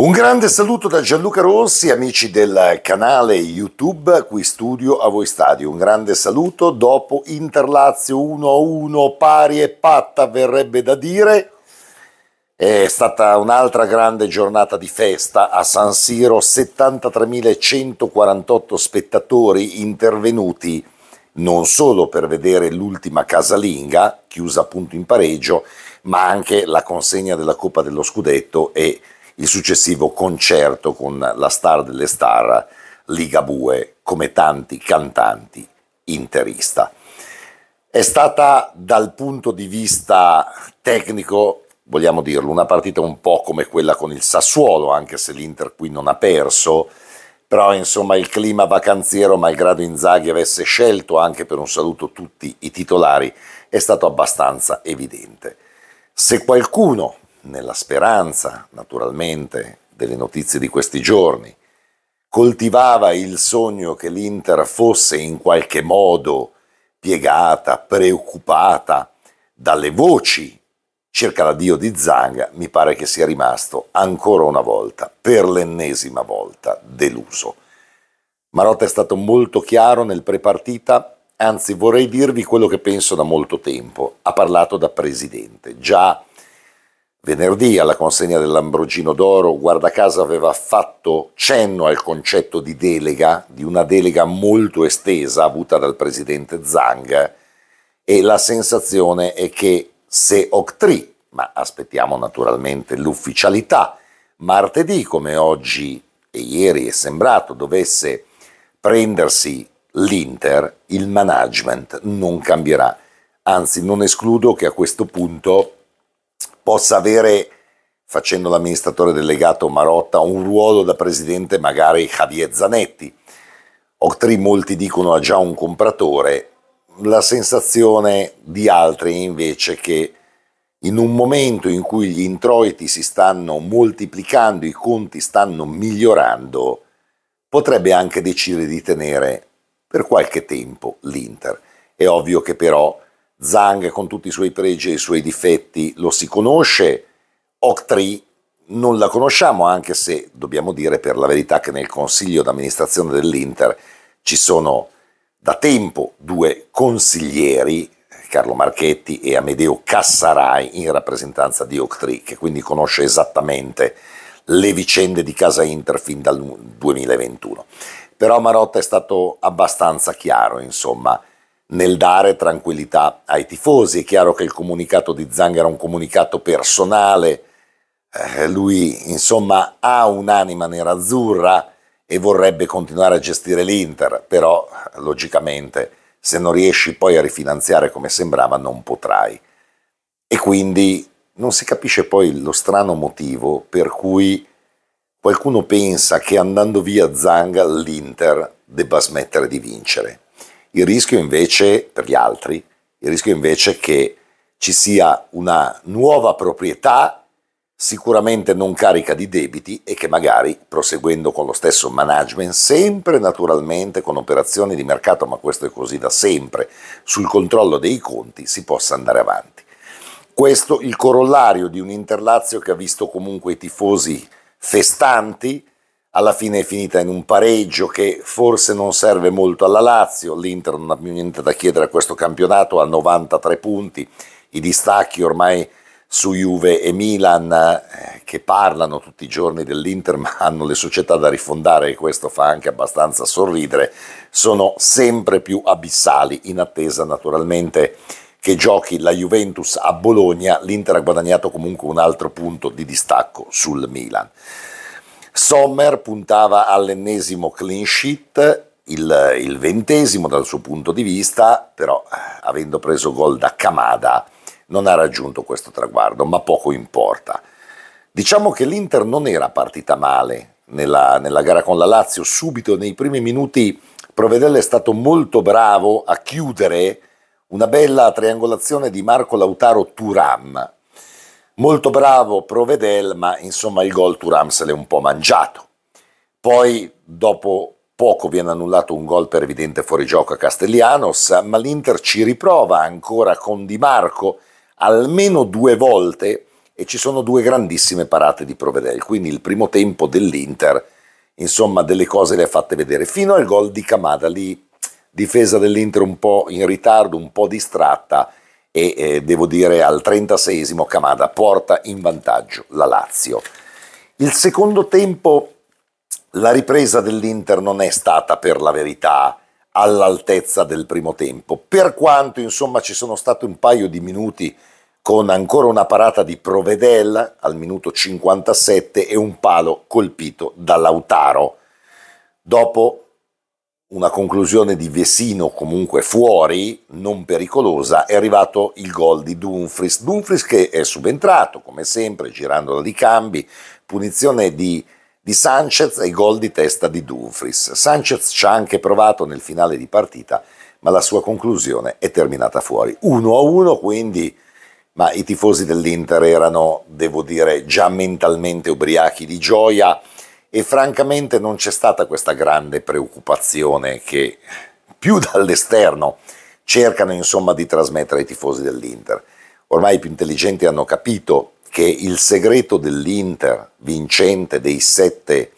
Un grande saluto da Gianluca Rossi, amici del canale YouTube, qui studio a voi stadio. Un grande saluto dopo Interlazio 1-1 pari e patta, verrebbe da dire. È stata un'altra grande giornata di festa a San Siro, 73.148 spettatori intervenuti non solo per vedere l'ultima casalinga, chiusa appunto in pareggio, ma anche la consegna della Coppa dello Scudetto e il successivo concerto con la star delle star Ligabue come tanti cantanti interista. È stata dal punto di vista tecnico, vogliamo dirlo, una partita un po' come quella con il Sassuolo, anche se l'Inter qui non ha perso, però insomma il clima vacanziero, malgrado Inzaghi avesse scelto anche per un saluto tutti i titolari, è stato abbastanza evidente. Se qualcuno nella speranza, naturalmente, delle notizie di questi giorni, coltivava il sogno che l'Inter fosse in qualche modo piegata, preoccupata dalle voci circa l'addio di Zang, mi pare che sia rimasto ancora una volta, per l'ennesima volta, deluso. Marotta è stato molto chiaro nel prepartita, anzi vorrei dirvi quello che penso da molto tempo. Ha parlato da presidente, già Venerdì alla consegna dell'Ambrogino d'Oro, guarda caso aveva fatto cenno al concetto di delega, di una delega molto estesa avuta dal presidente Zhang e la sensazione è che se Octree, ma aspettiamo naturalmente l'ufficialità, martedì come oggi e ieri è sembrato dovesse prendersi l'Inter, il management non cambierà. Anzi, non escludo che a questo punto possa avere, facendo l'amministratore delegato Marotta, un ruolo da presidente magari Javier Zanetti. Octree molti dicono ha già un compratore, la sensazione di altri invece che in un momento in cui gli introiti si stanno moltiplicando, i conti stanno migliorando, potrebbe anche decidere di tenere per qualche tempo l'Inter. È ovvio che però Zhang con tutti i suoi pregi e i suoi difetti lo si conosce, Octree non la conosciamo anche se dobbiamo dire per la verità che nel consiglio d'amministrazione dell'Inter ci sono da tempo due consiglieri, Carlo Marchetti e Amedeo Cassarai in rappresentanza di Octree, che quindi conosce esattamente le vicende di Casa Inter fin dal 2021. Però Marotta è stato abbastanza chiaro, insomma, nel dare tranquillità ai tifosi. È chiaro che il comunicato di Zang era un comunicato personale, eh, lui insomma ha un'anima nerazzurra e vorrebbe continuare a gestire l'Inter, però logicamente se non riesci poi a rifinanziare come sembrava non potrai. E quindi non si capisce poi lo strano motivo per cui qualcuno pensa che andando via Zang l'Inter debba smettere di vincere. Il rischio invece, per gli altri, il rischio invece che ci sia una nuova proprietà sicuramente non carica di debiti e che magari proseguendo con lo stesso management, sempre naturalmente con operazioni di mercato, ma questo è così da sempre, sul controllo dei conti si possa andare avanti. Questo il corollario di un Interlazio che ha visto comunque i tifosi festanti, alla fine è finita in un pareggio che forse non serve molto alla Lazio, l'Inter non ha più niente da chiedere a questo campionato, ha 93 punti, i distacchi ormai su Juve e Milan eh, che parlano tutti i giorni dell'Inter ma hanno le società da rifondare e questo fa anche abbastanza sorridere, sono sempre più abissali in attesa naturalmente che giochi la Juventus a Bologna, l'Inter ha guadagnato comunque un altro punto di distacco sul Milan. Sommer puntava all'ennesimo clean sheet, il, il, ventesimo dal suo punto di vista, però eh, avendo preso gol da Kamada non ha raggiunto questo traguardo, ma poco importa. Diciamo che l'Inter non era partita male nella, nella gara con la Lazio, subito nei primi minuti Provedella è stato molto bravo a chiudere una bella triangolazione di Marco Lautaro Turam, Molto bravo Provedel, ma insomma il gol Turam se l'è un po' mangiato. Poi dopo poco viene annullato un gol per evidente fuorigioco a Castellanos, ma l'Inter ci riprova ancora con Di Marco almeno due volte e ci sono due grandissime parate di Provedel, quindi il primo tempo dell'Inter, insomma delle cose le ha fatte vedere, fino al gol di Camada, lì difesa dell'Inter un po' in ritardo, un po' distratta e eh, devo dire al 36esimo Camada porta in vantaggio la Lazio. Il secondo tempo la ripresa dell'Inter non è stata per la verità all'altezza del primo tempo, per quanto insomma ci sono stati un paio di minuti con ancora una parata di Provedel al minuto 57 e un palo colpito da Lautaro. Dopo una conclusione di Vesino comunque fuori, non pericolosa, è arrivato il gol di Dumfries. Dumfries che è subentrato, come sempre, girandola di cambi, punizione di, di Sanchez e gol di testa di Dumfries. Sanchez ci ha anche provato nel finale di partita, ma la sua conclusione è terminata fuori. 1-1, quindi ma i tifosi dell'Inter erano, devo dire, già mentalmente ubriachi di gioia e francamente non c'è stata questa grande preoccupazione che più dall'esterno cercano insomma di trasmettere ai tifosi dell'Inter. Ormai i più intelligenti hanno capito che il segreto dell'Inter vincente dei sette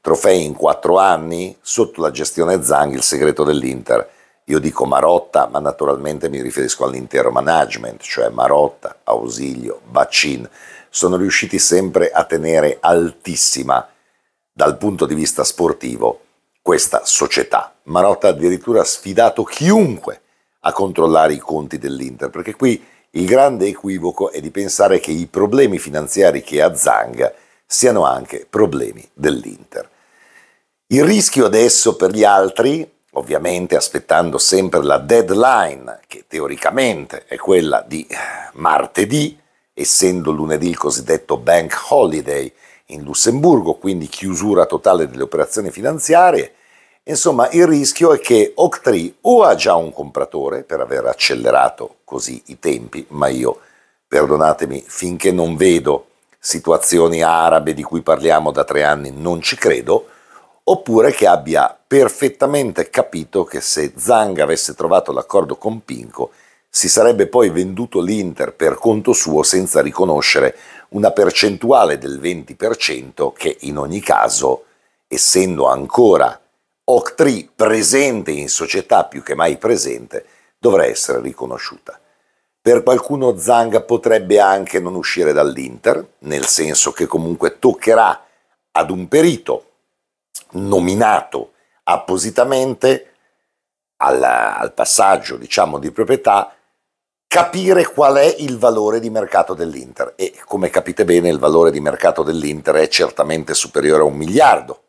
trofei in quattro anni, sotto la gestione Zang, il segreto dell'Inter io dico Marotta, ma naturalmente mi riferisco all'intero management, cioè Marotta, Ausilio, Baccin, sono riusciti sempre a tenere altissima dal punto di vista sportivo questa società. Marotta ha addirittura sfidato chiunque a controllare i conti dell'Inter, perché qui il grande equivoco è di pensare che i problemi finanziari che ha Zang siano anche problemi dell'Inter. Il rischio adesso per gli altri ovviamente aspettando sempre la deadline, che teoricamente è quella di martedì, essendo lunedì il cosiddetto bank holiday in Lussemburgo, quindi chiusura totale delle operazioni finanziarie. Insomma, il rischio è che Octree o ha già un compratore per aver accelerato così i tempi, ma io, perdonatemi, finché non vedo situazioni arabe di cui parliamo da tre anni, non ci credo, oppure che abbia perfettamente capito che se Zang avesse trovato l'accordo con Pinco si sarebbe poi venduto l'Inter per conto suo senza riconoscere una percentuale del 20% che in ogni caso, essendo ancora Octree presente in società più che mai presente, dovrà essere riconosciuta. Per qualcuno Zang potrebbe anche non uscire dall'Inter, nel senso che comunque toccherà ad un perito nominato appositamente al, al passaggio diciamo, di proprietà capire qual è il valore di mercato dell'Inter e come capite bene il valore di mercato dell'Inter è certamente superiore a un miliardo.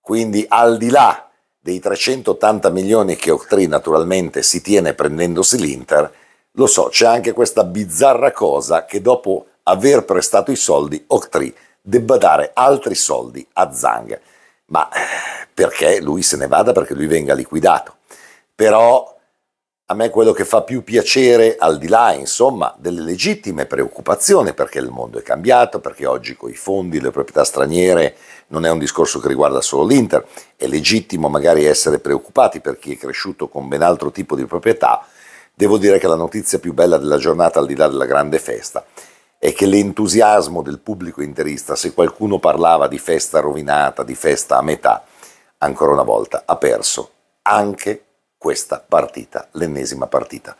Quindi al di là dei 380 milioni che Octree naturalmente si tiene prendendosi l'Inter, lo so, c'è anche questa bizzarra cosa che dopo aver prestato i soldi Octree debba dare altri soldi a Zang ma perché lui se ne vada, perché lui venga liquidato. Però a me quello che fa più piacere, al di là insomma delle legittime preoccupazioni, perché il mondo è cambiato, perché oggi con i fondi, le proprietà straniere non è un discorso che riguarda solo l'Inter, è legittimo magari essere preoccupati per chi è cresciuto con ben altro tipo di proprietà, devo dire che la notizia più bella della giornata, al di là della grande festa, è che l'entusiasmo del pubblico interista, se qualcuno parlava di festa rovinata, di festa a metà, ancora una volta ha perso anche questa partita, l'ennesima partita.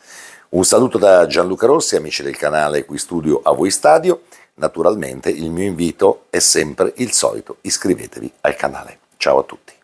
Un saluto da Gianluca Rossi, amici del canale Qui Studio a voi Stadio. Naturalmente il mio invito è sempre il solito, iscrivetevi al canale. Ciao a tutti.